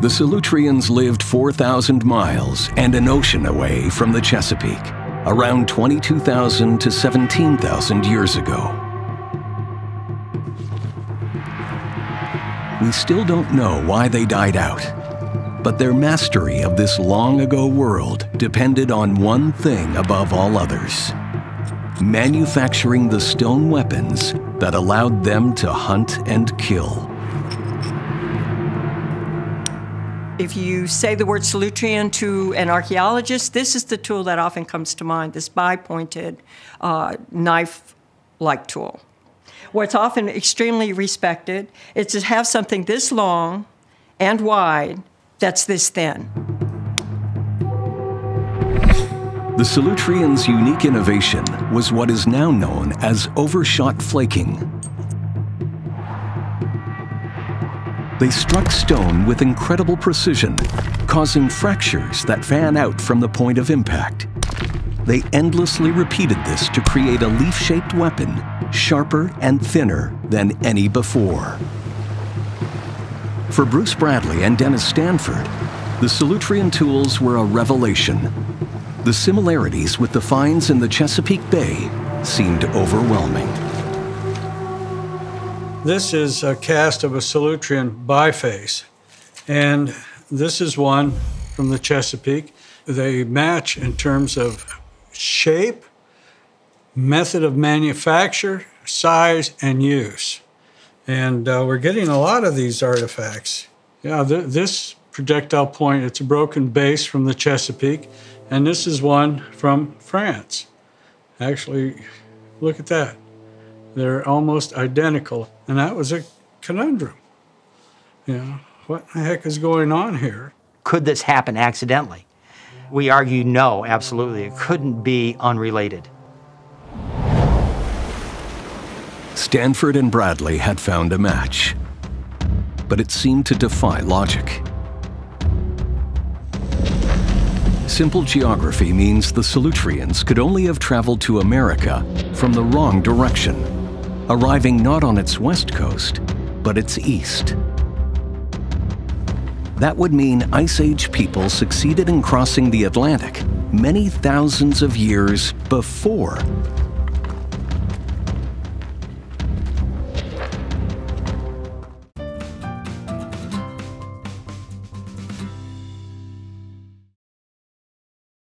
The Solutreans lived 4,000 miles and an ocean away from the Chesapeake, around 22,000 to 17,000 years ago. We still don't know why they died out, but their mastery of this long ago world depended on one thing above all others manufacturing the stone weapons that allowed them to hunt and kill. If you say the word Solutrean to an archaeologist, this is the tool that often comes to mind this bi-pointed uh, knife like tool. Where it's often extremely respected, it's to have something this long and wide that's this thin. The Solutreans' unique innovation was what is now known as overshot flaking. They struck stone with incredible precision, causing fractures that fan out from the point of impact. They endlessly repeated this to create a leaf-shaped weapon, sharper and thinner than any before. For Bruce Bradley and Dennis Stanford, the Solutrean tools were a revelation. The similarities with the finds in the Chesapeake Bay seemed overwhelming. This is a cast of a Solutrean biface, and this is one from the Chesapeake. They match in terms of shape, method of manufacture, size, and use. And uh, we're getting a lot of these artifacts. Yeah, th this projectile point, it's a broken base from the Chesapeake, and this is one from France. Actually, look at that. They're almost identical. And that was a conundrum. You know, what the heck is going on here? Could this happen accidentally? We argue no, absolutely. It couldn't be unrelated. Stanford and Bradley had found a match, but it seemed to defy logic. Simple geography means the Solutreans could only have traveled to America from the wrong direction, arriving not on its west coast, but its east. That would mean Ice Age people succeeded in crossing the Atlantic many thousands of years before